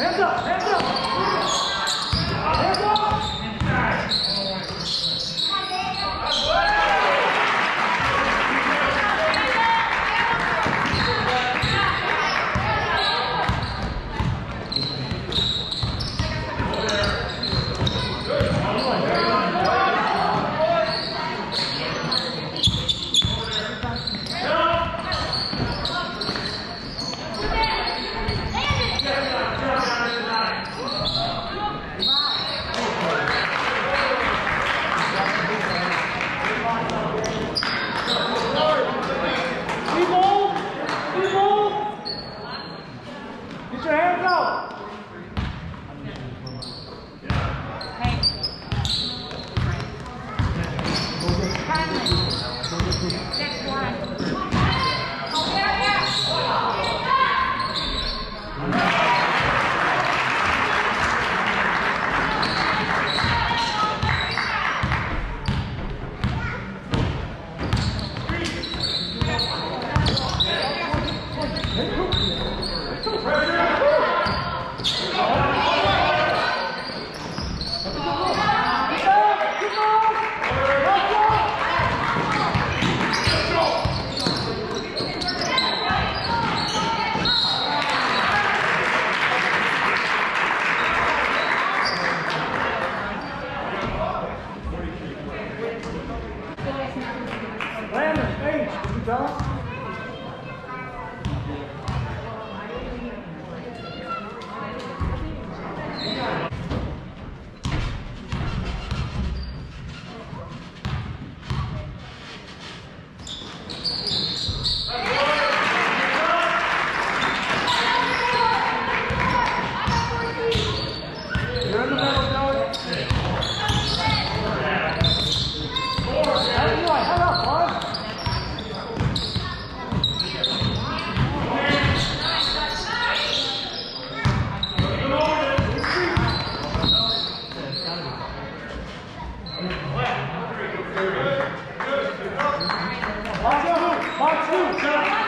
Hands up! Hands up! Let's go. Pode chutar!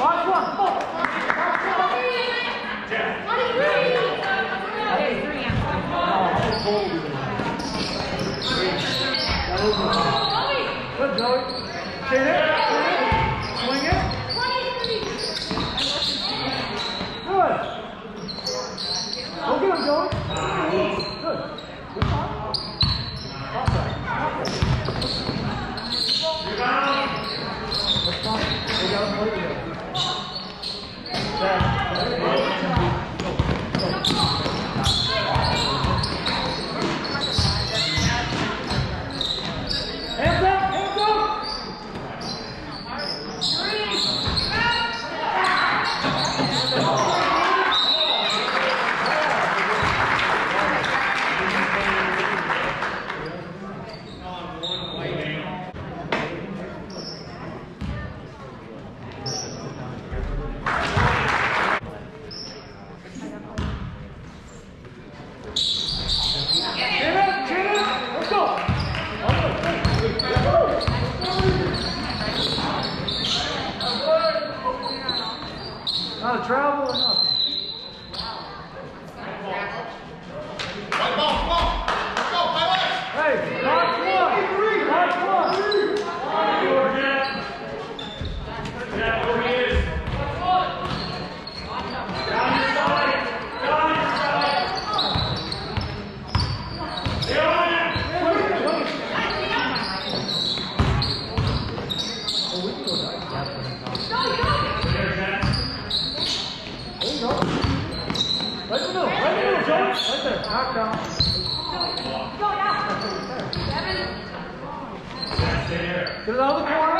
往里坐倒 Not a travel or nothing. Get it out of the corner.